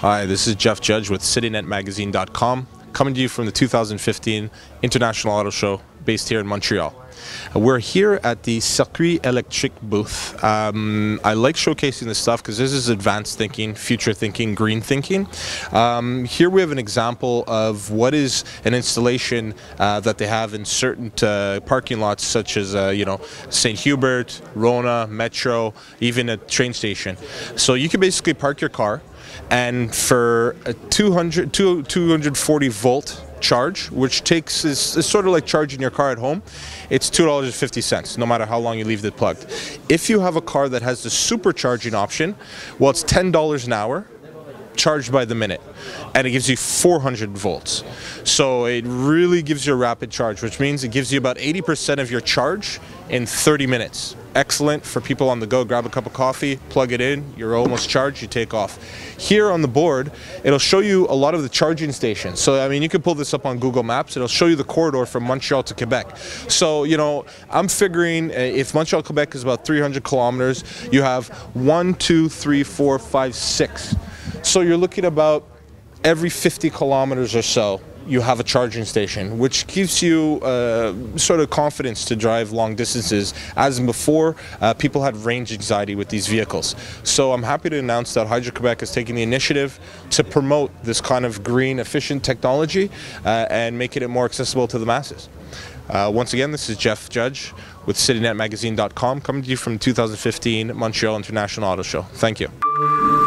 Hi, this is Jeff Judge with CityNetMagazine.com, coming to you from the 2015 International Auto Show based here in Montreal. We're here at the Circuit Electric booth. Um, I like showcasing this stuff because this is advanced thinking, future thinking, green thinking. Um, here we have an example of what is an installation uh, that they have in certain uh, parking lots, such as uh, you know St. Hubert, Rona, Metro, even a train station. So you can basically park your car, and for a 200, 240 volt charge, which takes is, is, sort of like charging your car at home. It's two dollars and fifty cents, no matter how long you leave it plugged. If you have a car that has the supercharging option, well, it's ten dollars an hour charged by the minute and it gives you 400 volts. So it really gives you a rapid charge which means it gives you about 80% of your charge in 30 minutes. Excellent for people on the go. Grab a cup of coffee plug it in you're almost charged you take off. Here on the board it'll show you a lot of the charging stations. So I mean you can pull this up on Google Maps. It'll show you the corridor from Montreal to Quebec. So you know I'm figuring uh, if Montreal Quebec is about 300 kilometers you have one two three four five six so you're looking about every 50 kilometers or so, you have a charging station, which gives you uh, sort of confidence to drive long distances. As before, uh, people had range anxiety with these vehicles. So I'm happy to announce that Hydro-Quebec is taking the initiative to promote this kind of green, efficient technology uh, and making it more accessible to the masses. Uh, once again, this is Jeff Judge with CityNetMagazine.com coming to you from 2015 Montreal International Auto Show. Thank you.